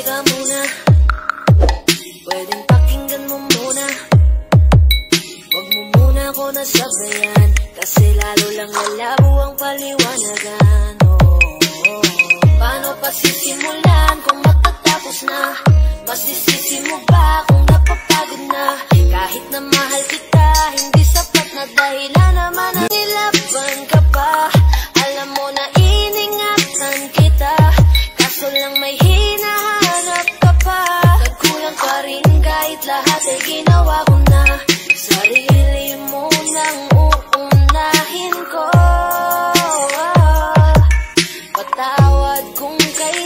teka muna. Pwedeng pakinggan mo muna. Huwag mo muna ako nasabayan Kasi lalo lang lalabo ang paliwanagan. Oh, oh. Paano pa sisimulan kung matatapos na? Mas isisi mo ba kung napapagod na? Kahit na mahal kita Hindi sapat na dahilan naman ang nilaban ka pa. Alam mo na iningatan kita ay ginawa ko Sarili mo nang uunahin ko. Patawad kung kailangan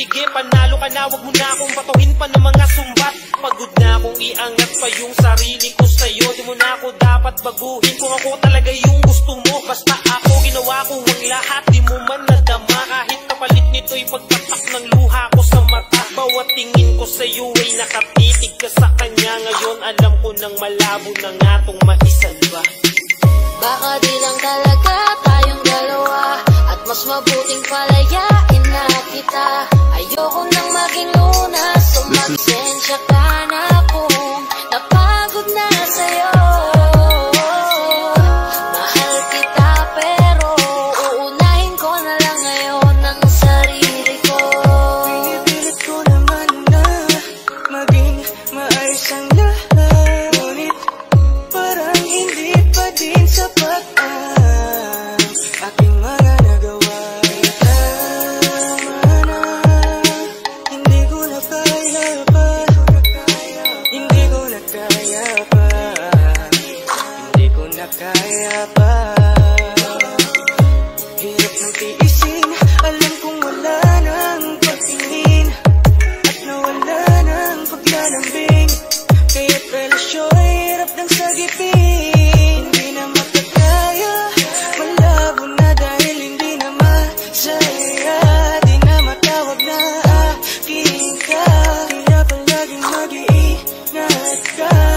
Sige, panalo ka na Huwag mo na akong batuhin pa ng mga sumbat. Pagod na akong iangat pa yung sarili ko sa'yo. Di mo na ako dapat baguhin Kung ako talaga yung gusto mo. Basta ako ginawa ko ang lahat. Di mo man nadama Kahit kapalit nito'y pagpatak ng luha ko sa mata. Bawat tingin ko sa'yo ay nakatitig ka sa kanya. Ngayon alam ko nang malabo na nga tong maisalba Baka di lang talaga tayong dalawa. At mas mabuting palayain na kita Since about try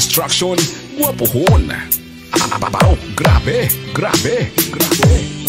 Destruction, guwapo hon. Ah, ah, ah, ah oh, grabe, grabe, grabe.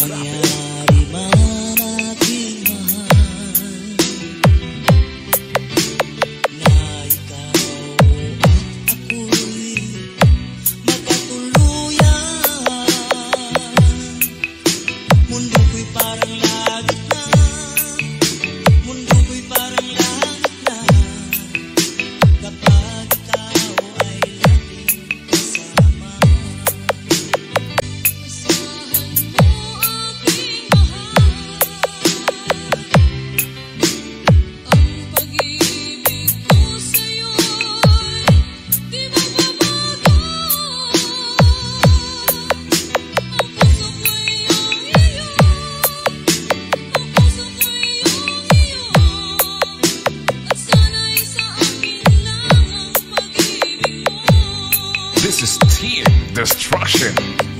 destruction.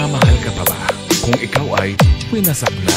Nagmamahal ka pa ba? Kung ikaw ay winasak na?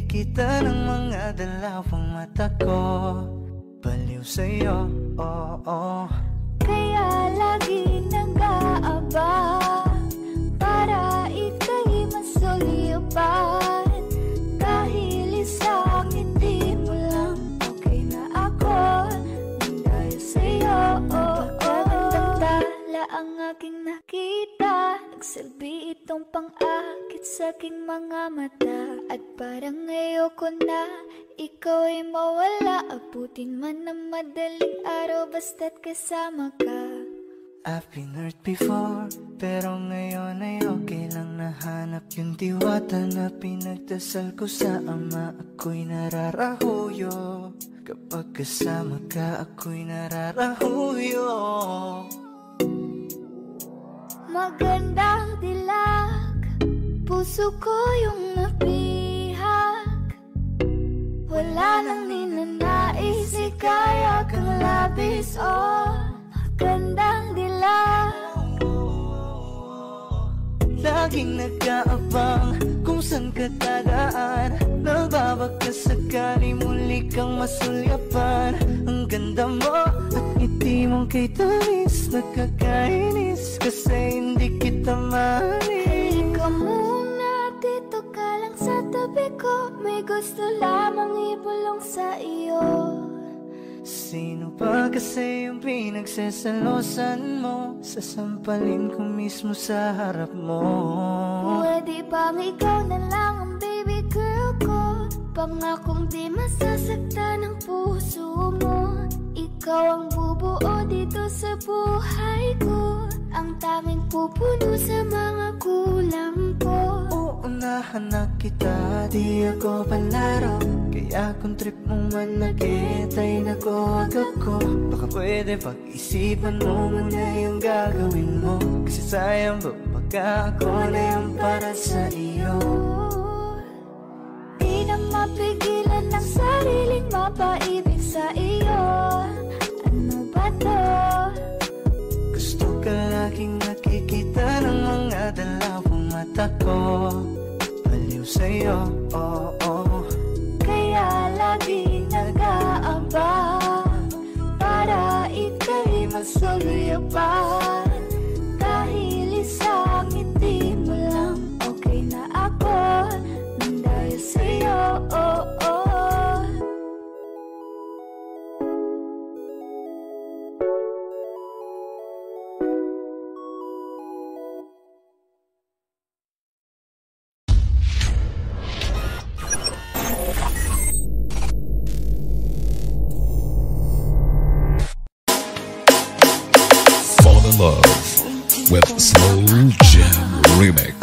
Laging nakikita ng mga dalawang mata ko. Baliw sa'yo, oo, oh, Kaya lagi nag-aaba Para ika'y masulipan Dahil isang ngiti mo lang Okay na ako. Nang dahil sa'yo oh, oh. Tala ang aking nakita Nagsilbi itong pang-akit sa aking mga mata. At parang ayoko na Ikaw ay mawala. Abutin man ng madaling araw Basta't kasama ka. I've been hurt before Pero ngayon ay okay lang. Nahanap yung diwata na pinagdasal ko sa ama. Ako'y nararahuyo. Kapag kasama ka ako'y nararahuyo Magandang dilag Puso ko yung napihak. Wala nang ninanais Ikaya kang labis Oh, magandang dilag Laging nag-aabang kung saan ka dadaan Nagbabaka sakali muli kang masulyapan. Ang ganda mo at ngiti mong kay tamis Nakakainis kasi hindi kita mahalin Halika muna Dito ka lang sa tabi ko. May gusto lamang ibulong sa iyo Sino pa kasi yung pinagsasalosan mo? Sasampalin ko mismo sa harap mo. Pwede bang ikaw na lang ang baby girl ko? Pangakong di masasaktan ang puso mo? Ikaw ang bubuo dito sa buhay ko. Ang tanging pupuno sa mga kulang ko Uunahan na kita, di ako palaro Kaya kung trip mong manakit ay nakuwag ako Baka pwede pag-isipan mo muna yung gagawin mo. Kasi sayang ba pagka ako na yung para sa iyo. Di na mapigilan ng sariling mapaibig sa iyo. Ano ba to? Gusto ka laging nakikita ng mga dalawang mata ko Baliw sa'yo, oo oh, Remix.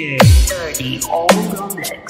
DJ Dirty Old Mix.